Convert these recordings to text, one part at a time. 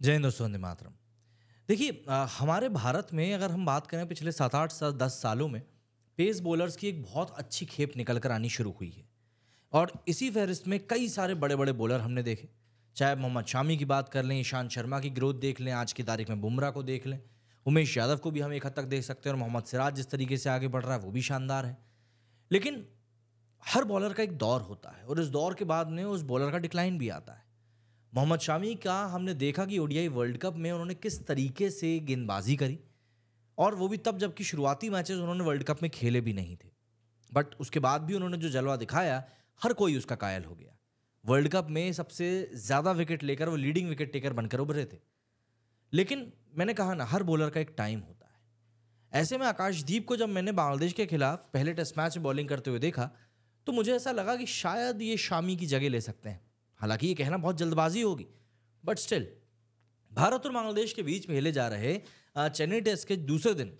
जय हिंद दोस्तों मातरम। देखिए हमारे भारत में अगर हम बात करें पिछले सात आठ साल दस सालों में, पेस बॉलर्स की एक बहुत अच्छी खेप निकल कर आनी शुरू हुई है। और इसी फहरिस्त में कई सारे बड़े बड़े बॉलर हमने देखे। चाहे मोहम्मद शामी की बात कर लें ईशांत शर्मा की ग्रोथ देख लें, आज की तारीख में बुमराह को देख लें। उमेश यादव को भी हम एक हद तक देख सकते हैं और मोहम्मद सिराज जिस तरीके से आगे बढ़ रहा है, वो भी शानदार है। लेकिन हर बॉलर का एक दौर होता है और इस दौर के बाद में उस बॉलर का डिक्लाइन भी आता है। मोहम्मद शामी का हमने देखा कि ओडीआई वर्ल्ड कप में उन्होंने किस तरीके से गेंदबाजी करी, और वो भी तब जबकि शुरुआती मैचेस उन्होंने वर्ल्ड कप में खेले भी नहीं थे। बट उसके बाद भी उन्होंने जो जलवा दिखाया, हर कोई उसका कायल हो गया। वर्ल्ड कप में सबसे ज़्यादा विकेट लेकर, वो लीडिंग विकेट टेकर बनकर उभरे थे। लेकिन मैंने कहा ना, हर बॉलर का एक टाइम होता है। ऐसे में आकाशदीप को जब मैंने बांग्लादेश के खिलाफ पहले टेस्ट मैच में बॉलिंग करते हुए देखा तो मुझे ऐसा लगा कि शायद ये शामी की जगह ले सकते हैं। हालाँकि ये कहना बहुत जल्दबाजी होगी। बट स्टिल भारत और बांग्लादेश के बीच खेले जा रहे चेन्नई टेस्ट के दूसरे दिन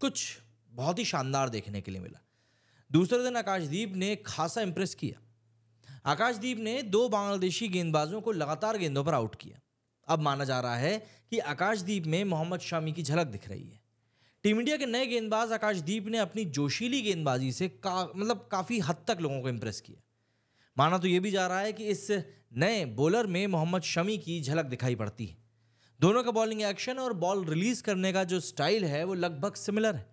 कुछ बहुत ही शानदार देखने के लिए मिला। दूसरे दिन आकाशदीप ने खासा इंप्रेस किया। आकाशदीप ने दो बांग्लादेशी गेंदबाजों को लगातार गेंदों पर आउट किया। अब माना जा रहा है कि आकाशदीप में मोहम्मद शामी की झलक दिख रही है। टीम इंडिया के नए गेंदबाज आकाशदीप ने अपनी जोशीली गेंदबाजी से का मतलब काफ़ी हद तक लोगों को इम्प्रेस किया। माना तो ये भी जा रहा है कि इस नए बॉलर में मोहम्मद शमी की झलक दिखाई पड़ती है। दोनों का बॉलिंग एक्शन और बॉल रिलीज़ करने का जो स्टाइल है, वो लगभग सिमिलर है।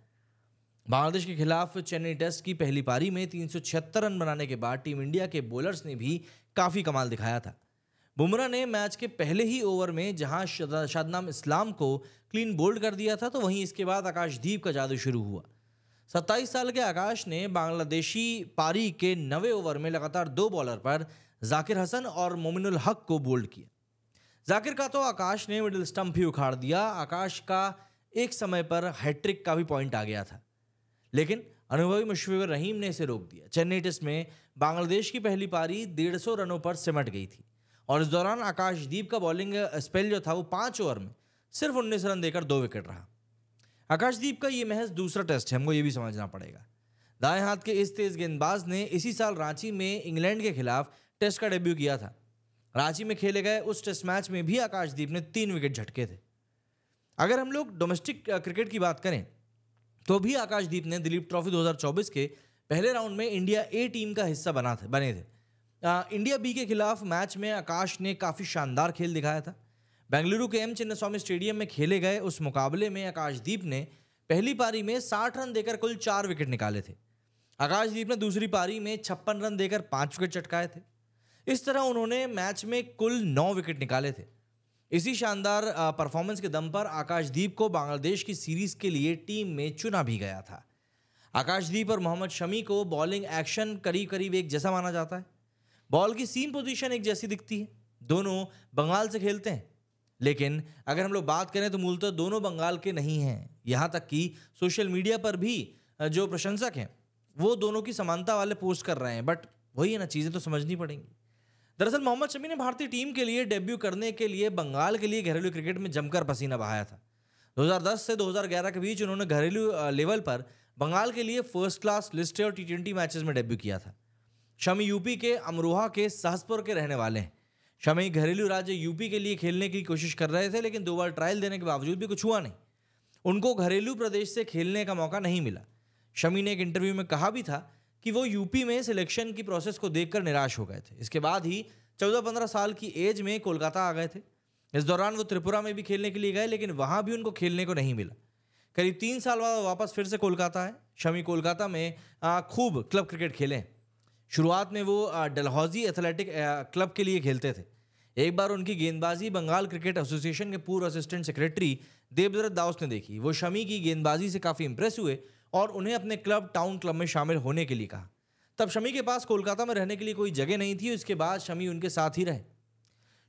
बांग्लादेश के खिलाफ चेन्नई टेस्ट की पहली पारी में तीन सौ छिहत्तर रन बनाने के बाद टीम इंडिया के बॉलर्स ने भी काफ़ी कमाल दिखाया था। बुमराह ने मैच के पहले ही ओवर में जहाँ शद- शादनाम इस्लाम को क्लीन बोल्ड कर दिया था तो वहीं इसके बाद आकाशदीप का जादू शुरू हुआ। सत्ताईस साल के आकाश ने बांग्लादेशी पारी के नवे ओवर में लगातार दो बॉलर पर जाकिर हसन और मोमिनुल हक को बोल्ड किया। जाकिर का तो आकाश ने मिडिल स्टंप ही उखाड़ दिया। आकाश का एक समय पर हैट्रिक का भी पॉइंट आ गया था। लेकिन अनुभवी मुशफिकुर रहीम ने इसे रोक दिया। चेन्नई टेस्ट में बांग्लादेश की पहली पारी डेढ़ सौ रनों पर सिमट गई थी और इस दौरान आकाशदीप का बॉलिंग स्पेल जो था वो पाँच ओवर में सिर्फ़ उन्नीस रन देकर दो विकेट रहा। आकाशदीप का ये महज दूसरा टेस्ट है हमको ये भी समझना पड़ेगा। दाएँ हाथ के इस तेज गेंदबाज ने इसी साल रांची में इंग्लैंड के खिलाफ टेस्ट का डेब्यू किया था। रांची में खेले गए उस टेस्ट मैच में भी आकाशदीप ने तीन विकेट झटके थे। अगर हम लोग डोमेस्टिक क्रिकेट की बात करें तो भी आकाशदीप ने दिलीप ट्रॉफी 2024 के पहले राउंड में इंडिया ए टीम का हिस्सा बना थे बने थे। आ, इंडिया बी के खिलाफ मैच में आकाश ने काफ़ी शानदार खेल दिखाया था। बेंगलुरु के एम चिन्नास्वामी स्टेडियम में खेले गए उस मुकाबले में आकाशदीप ने पहली पारी में 60 रन देकर कुल चार विकेट निकाले थे। आकाशदीप ने दूसरी पारी में छप्पन रन देकर पाँच विकेट चटकाए थे। इस तरह उन्होंने मैच में कुल नौ विकेट निकाले थे। इसी शानदार परफॉर्मेंस के दम पर आकाशदीप को बांग्लादेश की सीरीज़ के लिए टीम में चुना भी गया था। आकाशदीप और मोहम्मद शमी को बॉलिंग एक्शन करीब करीब एक जैसा माना जाता है। बॉल की सीम पोजीशन एक जैसी दिखती है। दोनों बंगाल से खेलते हैं। लेकिन अगर हम लोग बात करें तो मूलतः दोनों बंगाल के नहीं हैं। यहाँ तक कि सोशल मीडिया पर भी जो प्रशंसक हैं, वो दोनों की समानता वाले पोस्ट कर रहे हैं। बट वही है ना, चीज़ें तो समझनी पड़ेंगी। दरअसल मोहम्मद शमी ने भारतीय टीम के लिए डेब्यू करने के लिए बंगाल के लिए घरेलू क्रिकेट में जमकर पसीना बहाया था। 2010 से 2011 के बीच उन्होंने घरेलू लेवल पर बंगाल के लिए फ़र्स्ट क्लास लिस्ट और टी ट्वेंटी मैचेस में डेब्यू किया था। शमी यूपी के अमरोहा के सहसपुर के रहने वाले हैं। शमी घरेलू राज्य यूपी के लिए खेलने की कोशिश कर रहे थे, लेकिन दो बार ट्रायल देने के बावजूद भी कुछ हुआ नहीं। उनको घरेलू प्रदेश से खेलने का मौका नहीं मिला। शमी ने एक इंटरव्यू में कहा भी था कि वो यूपी में सिलेक्शन की प्रोसेस को देखकर निराश हो गए थे। इसके बाद ही चौदह पंद्रह साल की एज में कोलकाता आ गए थे। इस दौरान वो त्रिपुरा में भी खेलने के लिए गए, लेकिन वहाँ भी उनको खेलने को नहीं मिला। करीब तीन साल बाद वापस फिर से कोलकाता आए। शमी कोलकाता में खूब क्लब क्रिकेट खेले। शुरुआत में वो डलहौजी एथलेटिक क्लब के लिए खेलते थे। एक बार उनकी गेंदबाजी बंगाल क्रिकेट एसोसिएशन के पूर्व असिस्टेंट सेक्रेटरी देवदत्त दाउस ने देखी। वो शमी की गेंदबाजी से काफ़ी इंप्रेस हुए और उन्हें अपने क्लब टाउन क्लब में शामिल होने के लिए कहा। तब शमी के पास कोलकाता में रहने के लिए कोई जगह नहीं थी, उसके बाद शमी उनके साथ ही रहे।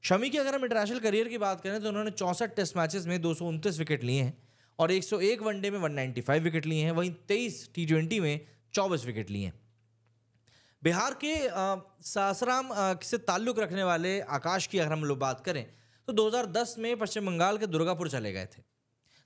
शमी की अगर हम इंटरनेशनल करियर की बात करें तो उन्होंने चौंसठ टेस्ट मैचेस में दो सौ उनतीस विकेट लिए हैं और 101 वनडे में 195 विकेट लिए हैं। वहीं 23 टी में 24 विकेट लिए हैं। बिहार के सासाराम से ताल्लुक रखने वाले आकाश की अगर हम लोग बात करें तो 2010 में पश्चिम बंगाल के दुर्गापुर चले गए थे।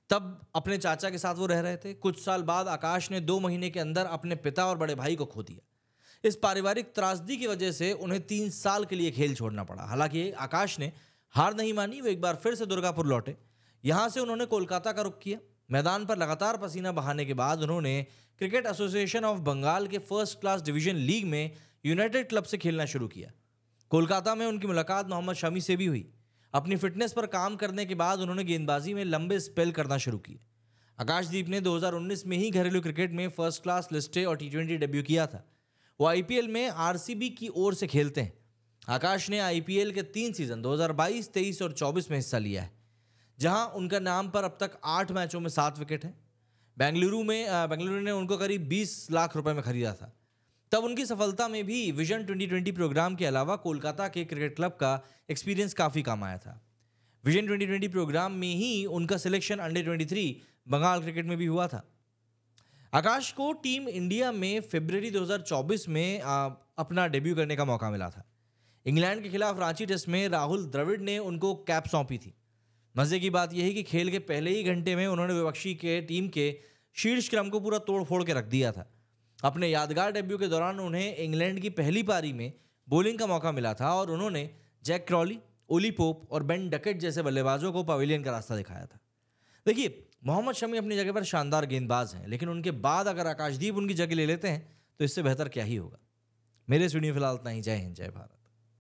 तब अपने चाचा के साथ वो रह रहे थे। कुछ साल बाद आकाश ने दो महीने के अंदर अपने पिता और बड़े भाई को खो दिया। इस पारिवारिक त्रासदी की वजह से उन्हें तीन साल के लिए खेल छोड़ना पड़ा। हालाँकि आकाश ने हार नहीं मानी, वो एक बार फिर से दुर्गापुर लौटे। यहाँ से उन्होंने कोलकाता का रुख किया। मैदान पर लगातार पसीना बहाने के बाद उन्होंने क्रिकेट एसोसिएशन ऑफ़ बंगाल के फ़र्स्ट क्लास डिवीज़न लीग में यूनाइटेड क्लब से खेलना शुरू किया। कोलकाता में उनकी मुलाकात मोहम्मद शमी से भी हुई। अपनी फिटनेस पर काम करने के बाद उन्होंने गेंदबाजी में लंबे स्पेल करना शुरू किए। आकाशदीप ने 2019 में ही घरेलू क्रिकेट में फ़र्स्ट क्लास लिस्टे और टी ट्वेंटी डेब्यू किया था। वो आईपीएल में आरसीबी की ओर से खेलते हैं। आकाश ने आईपीएल के तीन सीज़न 2022, 23 और 24 में हिस्सा लिया है। जहाँ उनका नाम पर अब तक आठ मैचों में सात विकेट हैं। बेंगलुरु में बेंगलुरु ने उनको करीब 20 लाख रुपए में खरीदा था। तब उनकी सफलता में भी विजन 2020 प्रोग्राम के अलावा कोलकाता के क्रिकेट क्लब का एक्सपीरियंस काफ़ी काम आया था। विजन 2020 प्रोग्राम में ही उनका सिलेक्शन अंडर 23 बंगाल क्रिकेट में भी हुआ था। आकाश को टीम इंडिया में फरवरी 2024 में अपना डेब्यू करने का मौका मिला था। इंग्लैंड के खिलाफ रांची टेस्ट में राहुल द्रविड़ ने उनको कैप सौंपी थी। मज़े की बात यह कि खेल के पहले ही घंटे में उन्होंने विपक्षी के टीम के शीर्ष क्रम को पूरा तोड़ फोड़ के रख दिया था। अपने यादगार डेब्यू के दौरान उन्हें इंग्लैंड की पहली पारी में बॉलिंग का मौका मिला था और उन्होंने जैक क्रॉली ओली पोप और बेन डकेट जैसे बल्लेबाजों को पवेलियन का रास्ता दिखाया था। देखिए, मोहम्मद शमी अपनी जगह पर शानदार गेंदबाज हैं, लेकिन उनके बाद अगर आकाशदीप उनकी जगह ले लेते हैं तो इससे बेहतर क्या ही होगा। मेरे स्टूडियो फ़िलहाल इतना ही। जय हिंद, जय भारत।